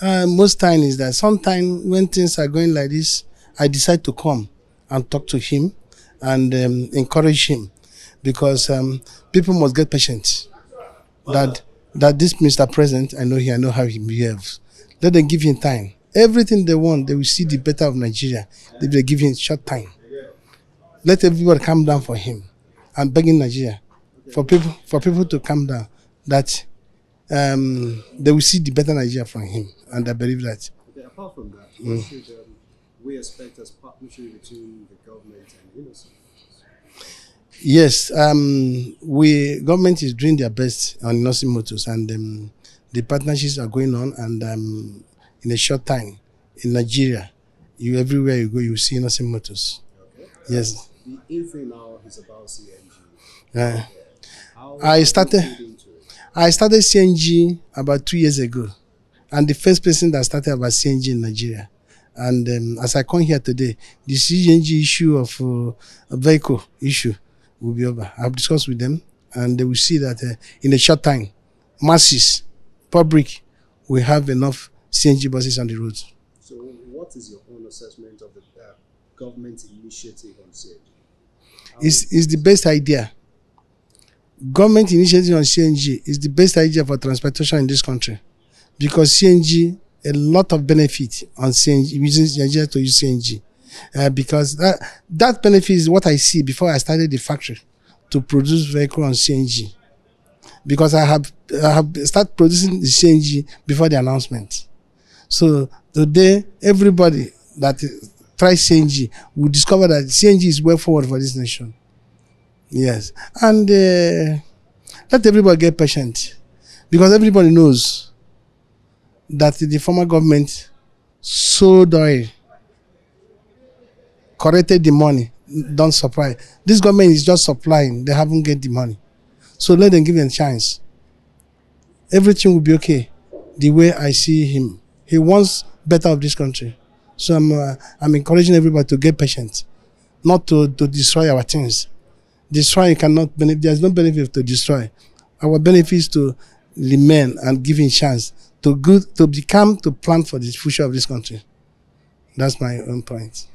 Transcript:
Uh, most time is that sometimes when things are going like this, I decide to come and talk to him and um, encourage him because um, people must get patient. That that this Mr. President, I know he, I know how he behaves. Let them give him time. Everything they want, they will see the better of Nigeria. if They give him short time. Let everybody calm down for him. I'm begging Nigeria for people for people to calm down. That um, they will see the better Nigeria from him, and I believe that. Okay, apart from that, what should um, we expect as partnership between the government and Innoson? Yes, um, we government is doing their best on Innoson motors, and um, the partnerships are going on. And um, in a short time, in Nigeria, you everywhere you go, you see Innoson motors. Okay. Yes, The info now is about CNG. uh, How I started-? I started CNG about two years ago, and the first person that started about CNG in Nigeria. And um, as I come here today, the CNG issue of uh, a vehicle issue will be over. I've discussed with them, and they will see that uh, in a short time, masses, public, will have enough CNG buses on the roads. So, what is your own assessment of the uh, government initiative on CNG? It's, it's the best idea. Government initiative on CNG is the best idea for transportation in this country because CNG, a lot of benefit on CNG, using Nigeria to use CNG. Uh, because that, that benefit is what I see before I started the factory to produce vehicle on CNG. Because I have, I have started producing the CNG before the announcement. So today, everybody that tries CNG will discover that CNG is way forward for this nation. Yes, and uh, let everybody get patient because everybody knows that the former government sold oil, corrected the money, don't supply. This government is just supplying; they haven't get the money. So let them give them a chance. Everything will be okay. The way I see him, he wants better of this country. So I'm uh, I'm encouraging everybody to get patient, not to to destroy our things destroy cannot benefit there's no benefit to destroy. Our benefit is to remain and giving chance to good to become to plan for the future of this country. That's my own point.